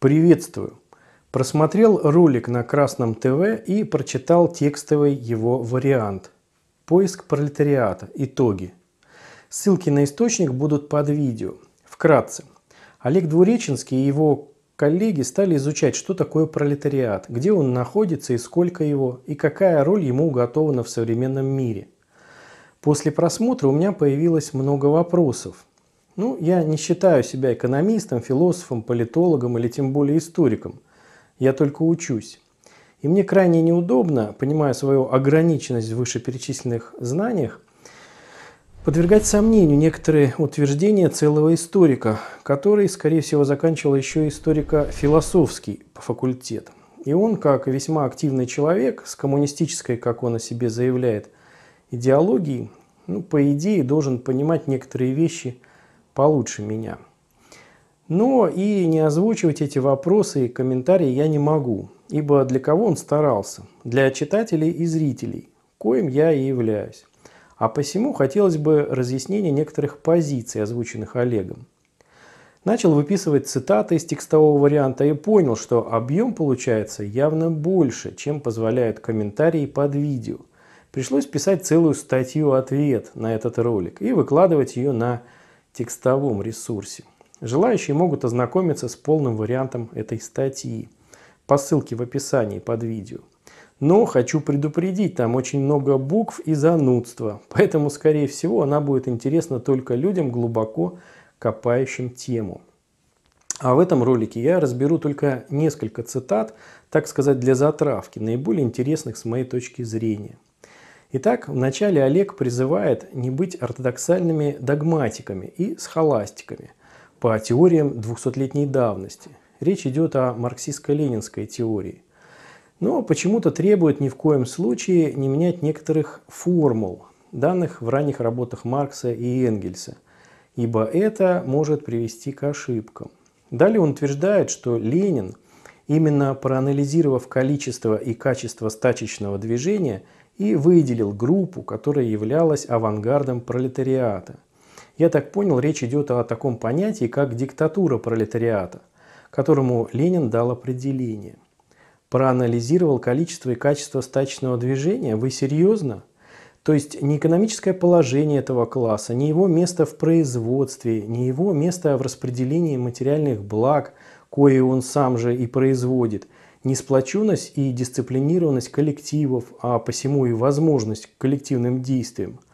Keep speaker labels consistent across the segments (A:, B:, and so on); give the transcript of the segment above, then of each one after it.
A: Приветствую! Просмотрел ролик на Красном ТВ и прочитал текстовый его вариант. Поиск пролетариата. Итоги. Ссылки на источник будут под видео. Вкратце. Олег Двуреченский и его коллеги стали изучать, что такое пролетариат, где он находится и сколько его, и какая роль ему уготована в современном мире. После просмотра у меня появилось много вопросов. Ну, я не считаю себя экономистом, философом, политологом или тем более историком – я только учусь. И мне крайне неудобно, понимая свою ограниченность в вышеперечисленных знаниях, подвергать сомнению некоторые утверждения целого историка, который, скорее всего, заканчивал еще историко-философский факультет. И он, как весьма активный человек с коммунистической, как он о себе заявляет, идеологией, ну, по идее, должен понимать некоторые вещи получше меня – но и не озвучивать эти вопросы и комментарии я не могу, ибо для кого он старался? Для читателей и зрителей, коим я и являюсь. А посему хотелось бы разъяснения некоторых позиций, озвученных Олегом. Начал выписывать цитаты из текстового варианта и понял, что объем получается явно больше, чем позволяют комментарии под видео. Пришлось писать целую статью-ответ на этот ролик и выкладывать ее на текстовом ресурсе. Желающие могут ознакомиться с полным вариантом этой статьи по ссылке в описании под видео. Но хочу предупредить, там очень много букв и занудства, поэтому, скорее всего, она будет интересна только людям, глубоко копающим тему. А в этом ролике я разберу только несколько цитат, так сказать, для затравки, наиболее интересных с моей точки зрения. Итак, вначале Олег призывает не быть ортодоксальными догматиками и схоластиками, по теориям 200-летней давности. Речь идет о марксистско-ленинской теории. Но почему-то требует ни в коем случае не менять некоторых формул, данных в ранних работах Маркса и Энгельса, ибо это может привести к ошибкам. Далее он утверждает, что Ленин, именно проанализировав количество и качество стачечного движения, и выделил группу, которая являлась авангардом пролетариата – я так понял, речь идет о таком понятии, как диктатура пролетариата, которому Ленин дал определение. Проанализировал количество и качество стачного движения? Вы серьезно? То есть не экономическое положение этого класса, не его место в производстве, не его место в распределении материальных благ, кое он сам же и производит, не сплоченность и дисциплинированность коллективов, а посему и возможность к коллективным действиям –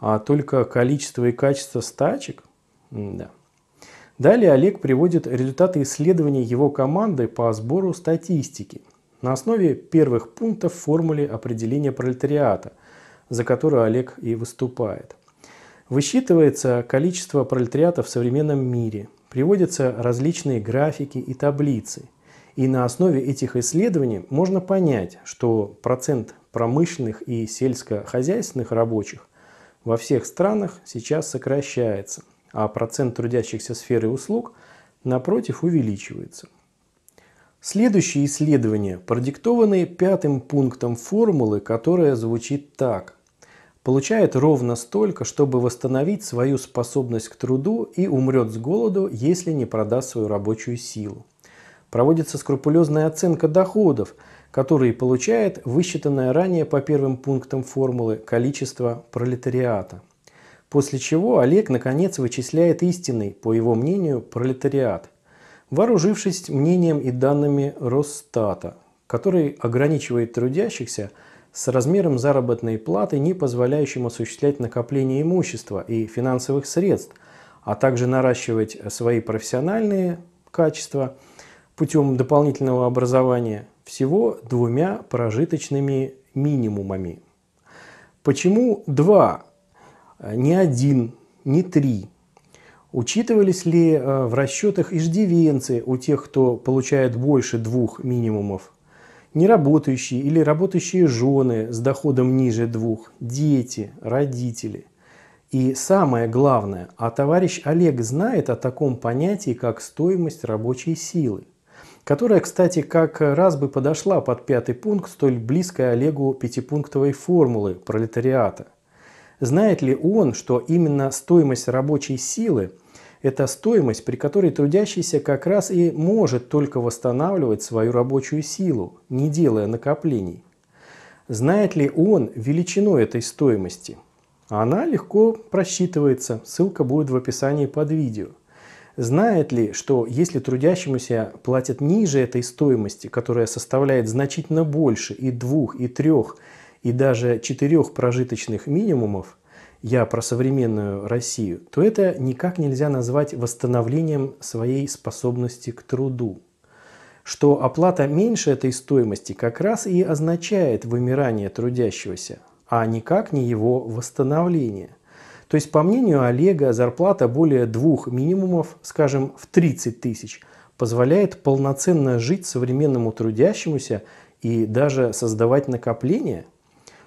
A: а только количество и качество стачек? Да. Далее Олег приводит результаты исследований его команды по сбору статистики на основе первых пунктов в формуле определения пролетариата, за которую Олег и выступает. Высчитывается количество пролетариата в современном мире, приводятся различные графики и таблицы. И на основе этих исследований можно понять, что процент промышленных и сельскохозяйственных рабочих во всех странах сейчас сокращается, а процент трудящихся в сфере услуг, напротив, увеличивается. Следующие исследования продиктованы пятым пунктом формулы, которая звучит так. Получает ровно столько, чтобы восстановить свою способность к труду и умрет с голоду, если не продаст свою рабочую силу. Проводится скрупулезная оценка доходов – которые получает высчитанное ранее по первым пунктам формулы количество пролетариата. После чего Олег наконец вычисляет истинный, по его мнению, пролетариат, вооружившись мнением и данными Росстата, который ограничивает трудящихся с размером заработной платы, не позволяющим осуществлять накопление имущества и финансовых средств, а также наращивать свои профессиональные качества путем дополнительного образования – всего двумя прожиточными минимумами. Почему два, не один, не три? Учитывались ли э, в расчетах иждивенцы у тех, кто получает больше двух минимумов? Неработающие или работающие жены с доходом ниже двух, дети, родители. И самое главное, а товарищ Олег знает о таком понятии, как стоимость рабочей силы – которая, кстати, как раз бы подошла под пятый пункт столь близкой Олегу пятипунктовой формулы пролетариата. Знает ли он, что именно стоимость рабочей силы Это стоимость, при которой трудящийся как раз и может только восстанавливать свою рабочую силу, не делая накоплений. Знает ли он величину этой стоимости? Она легко просчитывается, ссылка будет в описании под видео. Знает ли, что если трудящемуся платят ниже этой стоимости, которая составляет значительно больше и двух, и трех, и даже четырех прожиточных минимумов, я про современную Россию, то это никак нельзя назвать восстановлением своей способности к труду. Что оплата меньше этой стоимости как раз и означает вымирание трудящегося, а никак не его восстановление. То есть, по мнению Олега, зарплата более двух минимумов, скажем, в 30 тысяч, позволяет полноценно жить современному трудящемуся и даже создавать накопления.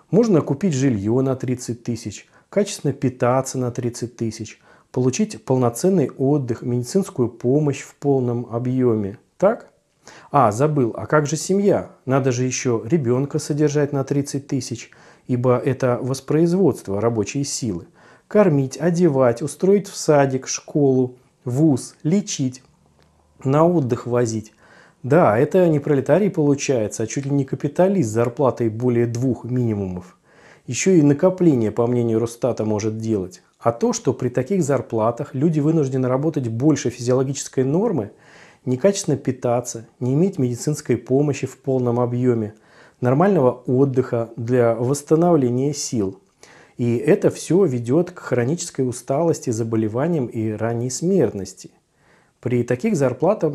A: Можно купить жилье на 30 тысяч, качественно питаться на 30 тысяч, получить полноценный отдых, медицинскую помощь в полном объеме. Так? А, забыл, а как же семья? Надо же еще ребенка содержать на 30 тысяч, ибо это воспроизводство рабочей силы. Кормить, одевать, устроить в садик, школу, вуз, лечить, на отдых возить. Да, это не пролетарий получается, а чуть ли не капиталист с зарплатой более двух минимумов еще и накопление, по мнению Росстата, может делать. А то, что при таких зарплатах люди вынуждены работать больше физиологической нормы, некачественно питаться, не иметь медицинской помощи в полном объеме, нормального отдыха для восстановления сил. И это все ведет к хронической усталости, заболеваниям и ранней смертности. При таких зарплатах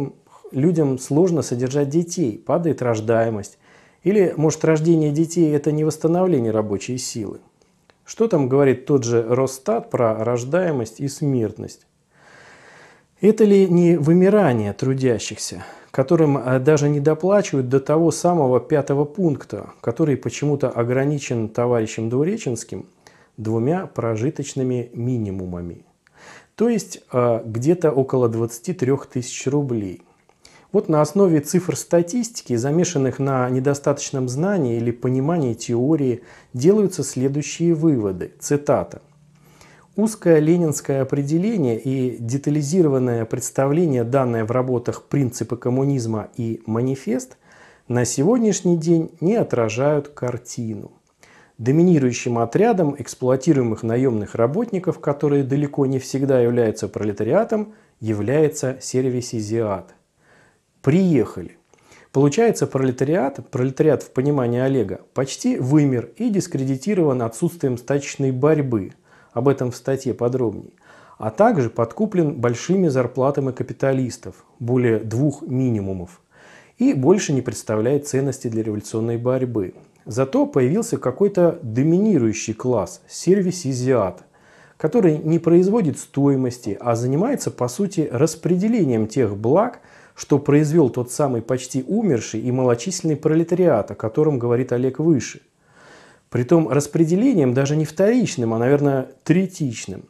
A: людям сложно содержать детей, падает рождаемость, или, может, рождение детей – это не восстановление рабочей силы? Что там говорит тот же Росстат про рождаемость и смертность? Это ли не вымирание трудящихся, которым э, даже не доплачивают до того самого пятого пункта, который почему-то ограничен товарищем Двуреченским двумя прожиточными минимумами? То есть э, где-то около 23 тысяч рублей. Вот на основе цифр статистики, замешанных на недостаточном знании или понимании теории, делаются следующие выводы. Цитата. Узкое ленинское определение и детализированное представление, данное в работах «Принципы коммунизма» и «Манифест», на сегодняшний день не отражают картину. Доминирующим отрядом эксплуатируемых наемных работников, которые далеко не всегда являются пролетариатом, является сервисизиат – приехали. Получается, пролетариат, пролетариат в понимании Олега, почти вымер и дискредитирован отсутствием стачечной борьбы. Об этом в статье подробнее. А также подкуплен большими зарплатами капиталистов, более двух минимумов. И больше не представляет ценности для революционной борьбы. Зато появился какой-то доминирующий класс – сервисизиат, который не производит стоимости, а занимается по сути распределением тех благ, что произвел тот самый почти умерший и малочисленный пролетариат, о котором говорит Олег выше. Притом распределением даже не вторичным, а, наверное, третичным.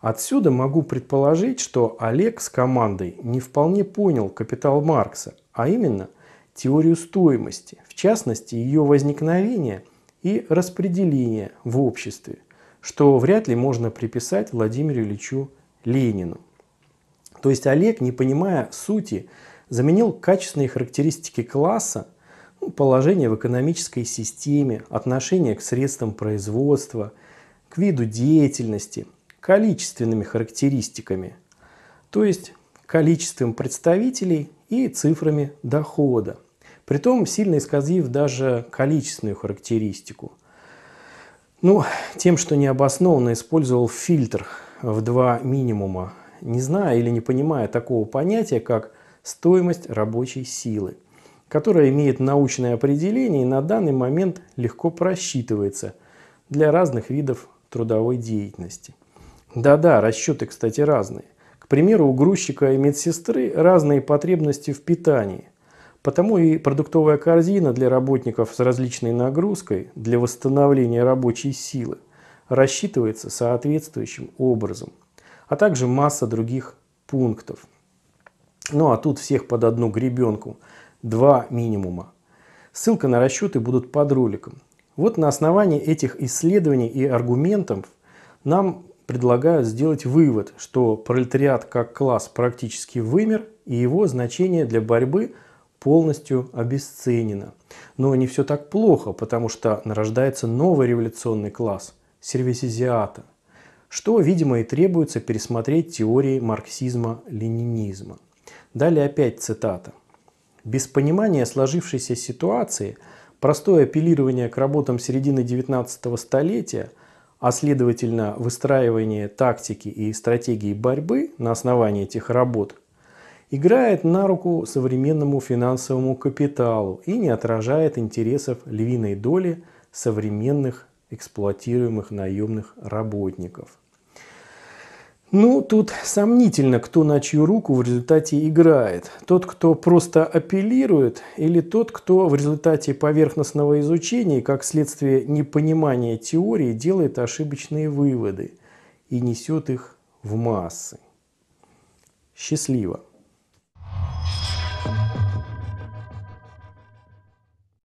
A: Отсюда могу предположить, что Олег с командой не вполне понял капитал Маркса, а именно теорию стоимости, в частности ее возникновения и распределения в обществе, что вряд ли можно приписать Владимиру Ильичу Ленину. То есть Олег, не понимая сути, заменил качественные характеристики класса, ну, положение в экономической системе, отношение к средствам производства, к виду деятельности, количественными характеристиками, то есть количеством представителей и цифрами дохода. Притом сильно исказив даже количественную характеристику. Ну, тем, что необоснованно использовал фильтр в два минимума не зная или не понимая такого понятия, как стоимость рабочей силы, которая имеет научное определение и на данный момент легко просчитывается для разных видов трудовой деятельности. Да-да, расчеты, кстати, разные. К примеру, у грузчика и медсестры разные потребности в питании. Потому и продуктовая корзина для работников с различной нагрузкой для восстановления рабочей силы рассчитывается соответствующим образом – а также масса других пунктов. Ну а тут всех под одну гребенку. Два минимума. Ссылка на расчеты будут под роликом. Вот на основании этих исследований и аргументов нам предлагают сделать вывод, что пролетариат как класс практически вымер и его значение для борьбы полностью обесценено. Но не все так плохо, потому что нарождается новый революционный класс – сервисизиата, что, видимо, и требуется пересмотреть теории марксизма-ленинизма. Далее опять цитата. «Без понимания сложившейся ситуации простое апеллирование к работам середины XIX столетия, а следовательно выстраивание тактики и стратегии борьбы на основании этих работ играет на руку современному финансовому капиталу и не отражает интересов львиной доли современных эксплуатируемых наемных работников. Ну, тут сомнительно, кто на чью руку в результате играет. Тот, кто просто апеллирует, или тот, кто в результате поверхностного изучения, как следствие непонимания теории, делает ошибочные выводы и несет их в массы. Счастливо!